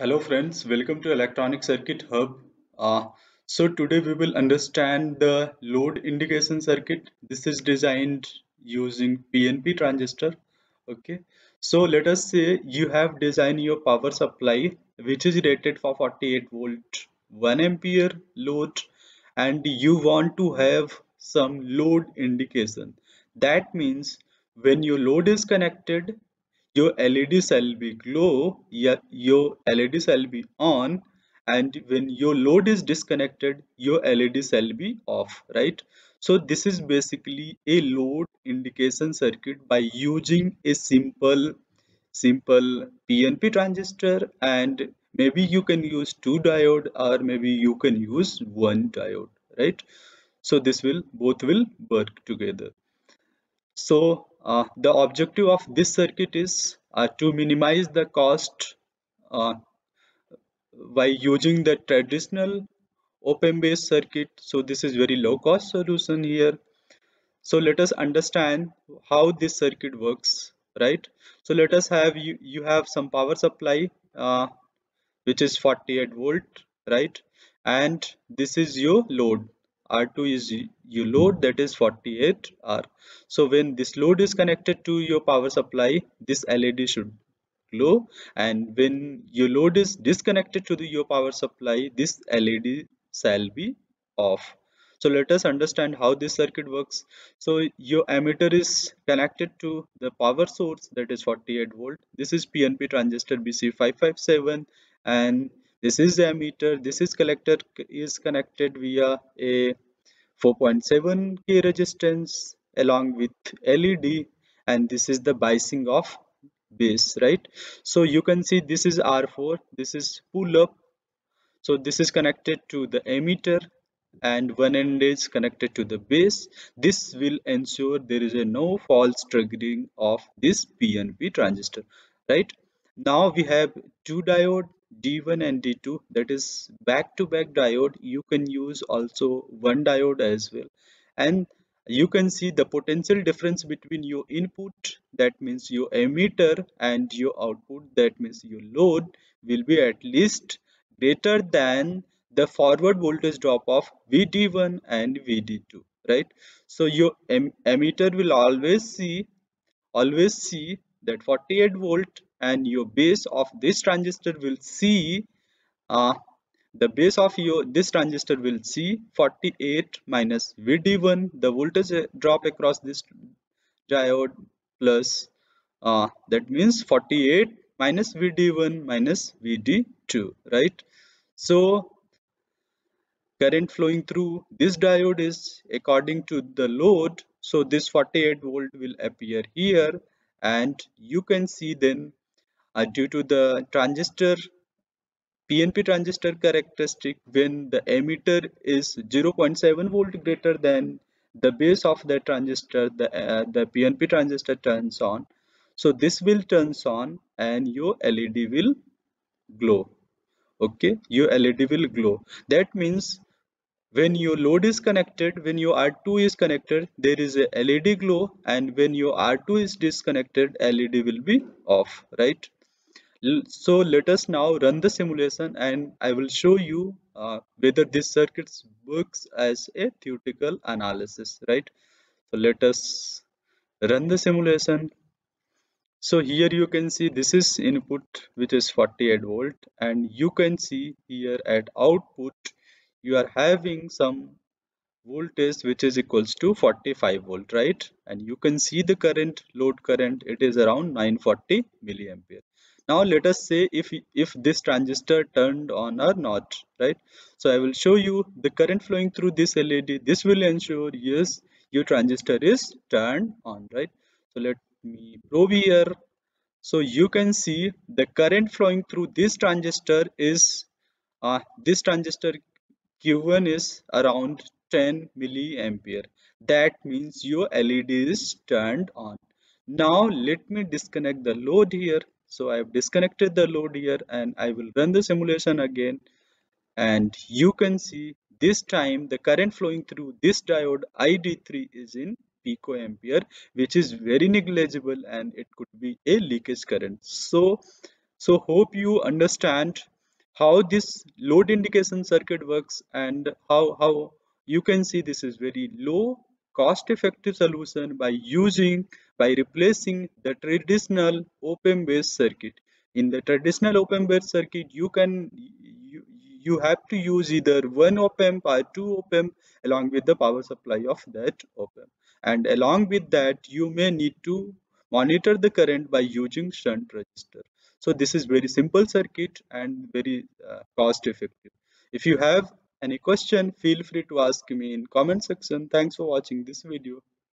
Hello friends, welcome to Electronic Circuit Hub. Uh, so today we will understand the load indication circuit. This is designed using PNP transistor. Okay, so let us say you have designed your power supply which is rated for 48 volt 1 ampere load and you want to have some load indication. That means when your load is connected your LED shall be glow, your LED shall be on and when your load is disconnected, your LED shall be off, right? So this is basically a load indication circuit by using a simple simple PNP transistor and maybe you can use two diode or maybe you can use one diode, right? So this will both will work together. So uh, the objective of this circuit is to minimize the cost uh, by using the traditional op-amp based circuit. So this is very low cost solution here. So let us understand how this circuit works, right? So let us have you, you have some power supply uh, which is 48 volt, right? And this is your load R2 is your load that is 48 R. So when this load is connected to your power supply, this LED should glow and when your load is disconnected to the, your power supply, this LED shall be off. So let us understand how this circuit works. So your emitter is connected to the power source that is 48 volt. This is PNP transistor BC557 and this is the emitter this is collector is connected via a 4.7 k resistance along with led and this is the biasing of base right? So you can see this is r4 this is pull up. So this is connected to the emitter and one end is connected to the base. This will ensure there is a no false triggering of this pnp transistor right? Now we have two diode D1 and D2 that is back to back diode you can use also one diode as well. And you can see the potential difference between your input that means your emitter and your output that means your load will be at least greater than the forward voltage drop of VD1 and VD2 right? So your em emitter will always see always see that 48 volt and your base of this transistor will see uh, the base of your this transistor will see 48 minus VD1 the voltage drop across this diode plus uh, that means 48 minus VD1 minus VD2 right? So current flowing through this diode is according to the load. So this 48 volt will appear here and you can see then uh, due to the transistor PNP transistor characteristic when the emitter is 0.7 volt greater than the base of the transistor the, uh, the PNP transistor turns on. So this will turns on and your LED will glow. Okay? Your LED will glow. That means when your load is connected when your R2 is connected there is a LED glow and when your R2 is disconnected LED will be off right so let us now run the simulation and I will show you uh, whether this circuit works as a theoretical analysis right? So let us run the simulation. So here you can see this is input which is 48 volt and you can see here at output you are having some voltage which is equals to 45 volt right? And you can see the current load current it is around 940 milliampere now let us say if if this transistor turned on or not right? So i will show you the current flowing through this led this will ensure yes your transistor is turned on right? So let me probe here. So you can see the current flowing through this transistor is uh, this transistor q1 is around 10 milliampere. That means your led is turned on. Now let me disconnect the load here so I have disconnected the load here and I will run the simulation again. And you can see this time the current flowing through this diode ID3 is in picoampere which is very negligible and it could be a leakage current. So so hope you understand how this load indication circuit works and how how you can see this is very low cost effective solution by using by replacing the traditional op-amp based circuit. In the traditional op-amp based circuit you can you, you have to use either one op-amp or two op-amp along with the power supply of that op-amp. And along with that you may need to monitor the current by using shunt resistor. So this is very simple circuit and very uh, cost effective if you have any question feel free to ask me in comment section. Thanks for watching this video